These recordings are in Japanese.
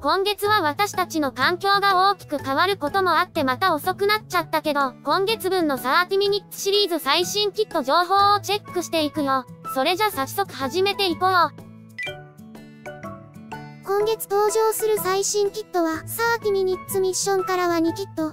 今月は私たちの環境が大きく変わることもあってまた遅くなっちゃったけど、今月分の30ミニッツシリーズ最新キット情報をチェックしていくよ。それじゃ早速始めていこう。今月登場する最新キットは、30ミニッツミッションからは2キット、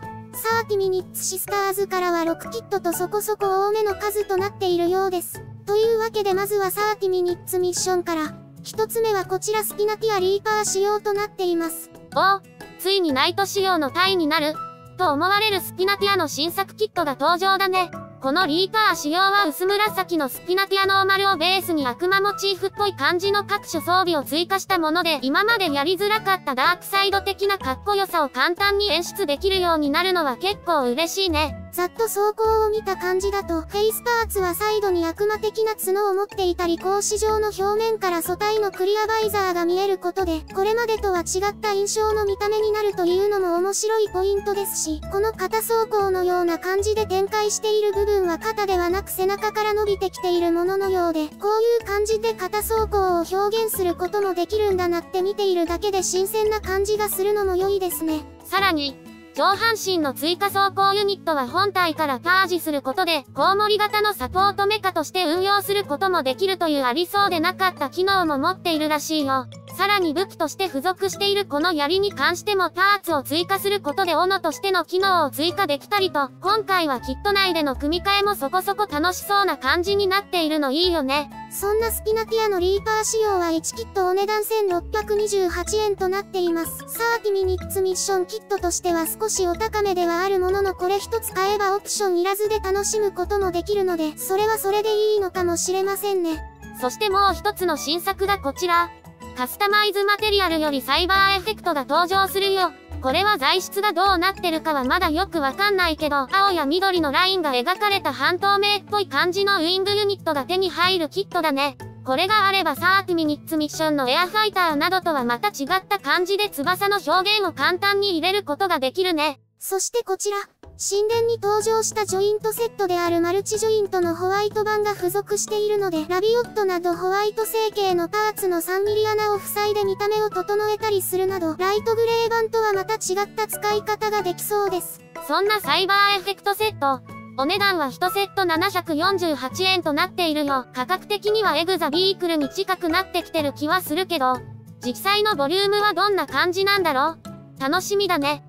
30ミニッツシスターズからは6キットとそこそこ多めの数となっているようです。というわけでまずは30ミニッツミッションから、一つ目はこちらスピナティアリーパー仕様となっています。おお、ついにナイト仕様のタイになると思われるスピナティアの新作キットが登場だね。このリーパー仕様は薄紫のスピナティアノーマルをベースに悪魔モチーフっぽい感じの各種装備を追加したもので、今までやりづらかったダークサイド的なかっこよさを簡単に演出できるようになるのは結構嬉しいね。ざっと走行を見た感じだと、フェイスパーツはサイドに悪魔的な角を持っていたり、格子状の表面から素体のクリアバイザーが見えることで、これまでとは違った印象の見た目になるというのも面白いポイントですし、この肩走行のような感じで展開している部分は肩ではなく背中から伸びてきているもののようで、こういう感じで肩走行を表現することもできるんだなって見ているだけで新鮮な感じがするのも良いですね。さらに、上半身の追加走行ユニットは本体からパージすることで、コウモリ型のサポートメカとして運用することもできるというありそうでなかった機能も持っているらしいよ。さらに武器として付属しているこの槍に関してもパーツを追加することで斧としての機能を追加できたりと、今回はキット内での組み替えもそこそこ楽しそうな感じになっているのいいよね。そんなスピナティアのリーパー仕様は1キットお値段1628円となっています。サーティミニッツミッションキットとしては少しお高めではあるもののこれ一つ買えばオプションいらずで楽しむこともできるので、それはそれでいいのかもしれませんね。そしてもう一つの新作がこちら。カスタマイズマテリアルよりサイバーエフェクトが登場するよ。これは材質がどうなってるかはまだよくわかんないけど、青や緑のラインが描かれた半透明っぽい感じのウィングユニットが手に入るキットだね。これがあればサーティミニッツミッションのエアファイターなどとはまた違った感じで翼の表現を簡単に入れることができるね。そしてこちら、神殿に登場したジョイントセットであるマルチジョイントのホワイト版が付属しているので、ラビオットなどホワイト成形のパーツの 3mm 穴を塞いで見た目を整えたりするなど、ライトグレー版とはまた違った使い方ができそうです。そんなサイバーエフェクトセット、お値段は1セット748円となっているよ。価格的にはエグザビークルに近くなってきてる気はするけど、実際のボリュームはどんな感じなんだろう？楽しみだね。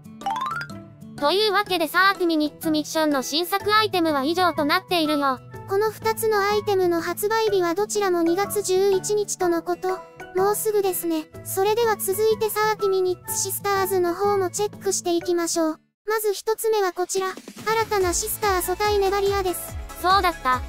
というわけで30ミニッツミッションの新作アイテムは以上となっているよ。この2つのアイテムの発売日はどちらも2月11日とのこと。もうすぐですね。それでは続いて30ミニッツシスターズの方もチェックしていきましょう。まず1つ目はこちら。新たなシスター素体ネバリアです。そうだった。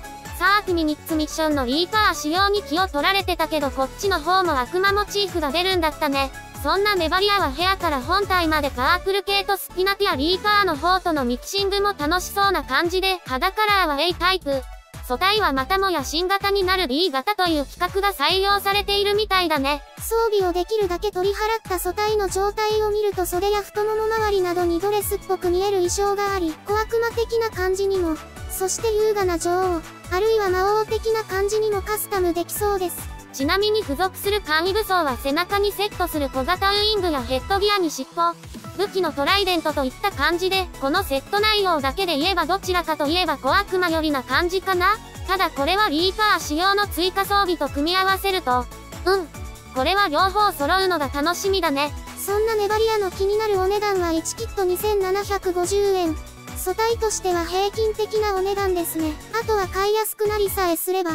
30ミニッツミッションのリーパー仕様に気を取られてたけどこっちの方も悪魔モチーフが出るんだったね。そんなメバリアは部屋から本体までパープル系とスピナティアリーパーの方とのミキシングも楽しそうな感じで、肌カラーは A タイプ。素体はまたもや新型になる B 型という規格が採用されているみたいだね。装備をできるだけ取り払った素体の状態を見ると袖や太もも周りなどにドレスっぽく見える衣装があり、小悪魔的な感じにも、そして優雅な女王、あるいは魔王的な感じにもカスタムできそうです。ちなみに付属する簡易武装は背中にセットする小型ウイングやヘッドギアに尻尾、武器のトライデントといった感じで、このセット内容だけで言えばどちらかといえば小悪魔よりな感じかな？ただこれはリーパー仕様の追加装備と組み合わせると、うん。これは両方揃うのが楽しみだね。そんなネバリアの気になるお値段は1キット2750円。素体としては平均的なお値段ですね。あとは買いやすくなりさえすれば。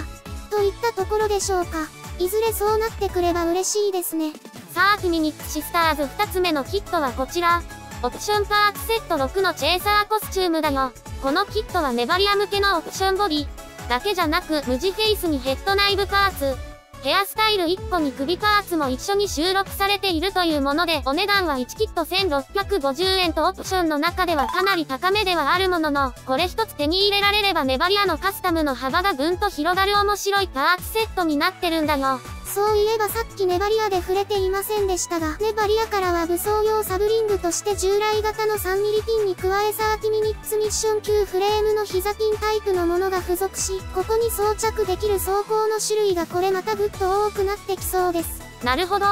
といったところでしょうか。いずれそうなってくれば嬉しいですね。さあ、ミニッツシスターズ2つ目のキットはこちら。オプションパーツセット6のチェイサーコスチュームだよ。このキットはネバリア向けのオプションボディだけじゃなく無地フェイスにヘッド内部パーツ、ヘアスタイル1個に首パーツも一緒に収録されているというもので、お値段は1キット1650円とオプションの中ではかなり高めではあるものの、これ一つ手に入れられればネバリアのカスタムの幅がぐんと広がる面白いパーツセットになってるんだよ。そういえばさっきネバリアで触れていませんでしたが、ネバリアからは武装用サブリングとして従来型の 3mm ピンに加え30ミニッツミッション級フレームの膝ピンタイプのものが付属し、ここに装着できる装甲の種類がこれまたぐっと多くなってきそうです。なるほど。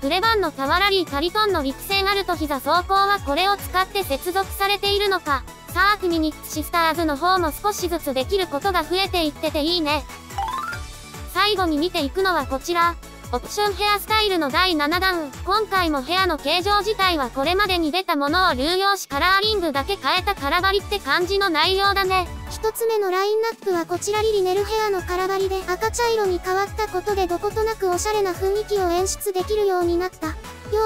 プレ版のタワラリーカリトンの陸戦アルト膝走行はこれを使って接続されているのか。サークミニックシスターズの方も少しずつできることが増えていってていいね。最後に見ていくのはこちら。オプションヘアスタイルの第7弾。今回もヘアの形状自体はこれまでに出たものを流用しカラーリングだけ変えたカラバリって感じの内容だね。一つ目のラインナップはこちらリリネルヘアのカラバリで赤茶色に変わったことでどことなくおしゃれな雰囲気を演出できるようになったよ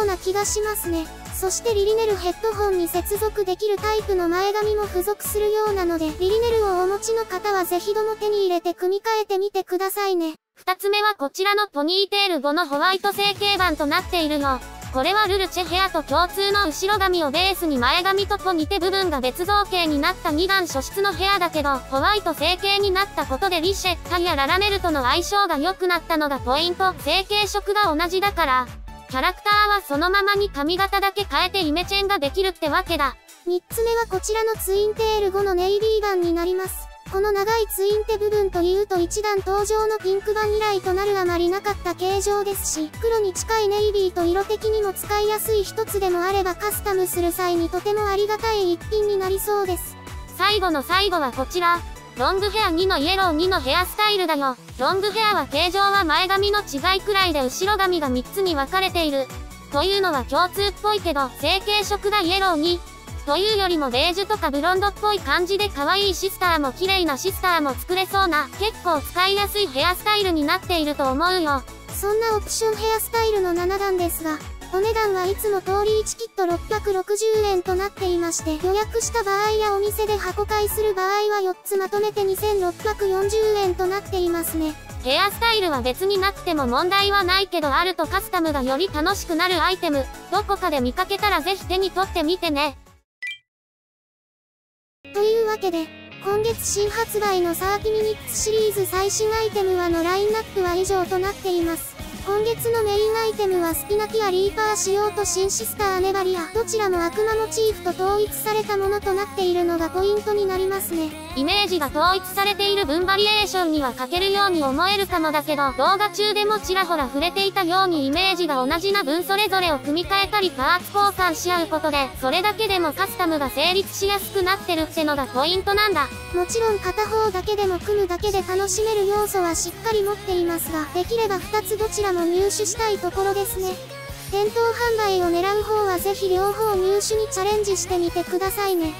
うな気がしますね。そしてリリネルヘッドホンに接続できるタイプの前髪も付属するようなので、リリネルをお持ちの方はぜひとも手に入れて組み替えてみてくださいね。二つ目はこちらのポニーテール5のホワイト成形版となっているの。これはルルチェヘアと共通の後ろ髪をベースに前髪とポニテ部分が別造形になった2段初出のヘアだけど、ホワイト成形になったことでリシェ、タやララメルとの相性が良くなったのがポイント。成形色が同じだから、キャラクターはそのままに髪型だけ変えてイメチェンができるってわけだ。3つ目はこちらのツインテール5のネイビー版になります。この長いツインテ部分というと一段登場のピンク版以来となるあまりなかった形状ですし、黒に近いネイビーと色的にも使いやすい一つでもあればカスタムする際にとてもありがたい一品になりそうです。最後の最後はこちら。ロングヘア2のイエロー2のヘアスタイルだよ。ロングヘアは形状は前髪の違いくらいで後ろ髪が3つに分かれている。というのは共通っぽいけど、成形色がイエロー2。というよりもベージュとかブロンドっぽい感じで可愛いシスターも綺麗なシスターも作れそうな、結構使いやすいヘアスタイルになっていると思うよ。そんなオプションヘアスタイルの7段ですが、お値段はいつも通り1キット660円となっていまして、予約した場合やお店で箱買いする場合は4つまとめて2640円となっていますね。ヘアスタイルは別になくても問題はないけどあるとカスタムがより楽しくなるアイテム、どこかで見かけたらぜひ手に取ってみてね。わけで、今月新発売のサーキミニッツシリーズ最新アイテムはのラインナップは以上となっています。今月のメインアイテムはスピナキアリーパー仕様と新シスターネバリア。どちらも悪魔モチーフと統一されたものとなっているのがポイントになりますね。イメージが統一されている分バリエーションには欠けるように思えるかもだけど、動画中でもちらほら触れていたようにイメージが同じな分それぞれを組み替えたりパーツ交換し合うことで、それだけでもカスタムが成立しやすくなってるってのがポイントなんだ。もちろん片方だけでも組むだけで楽しめる要素はしっかり持っていますが、できれば2つどちらも入手したいいところですね。店頭販売を狙う方はぜひ両方入手にチャレンジしてみてくださいね。